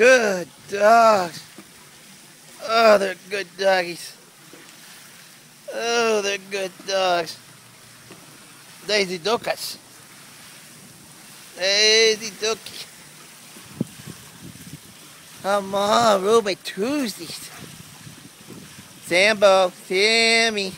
good dogs. Oh, they're good doggies. Oh, they're good dogs. Daisy Dukas. Daisy Ducky. Come on, Ruby Tuesdays. Sambo, Sammy.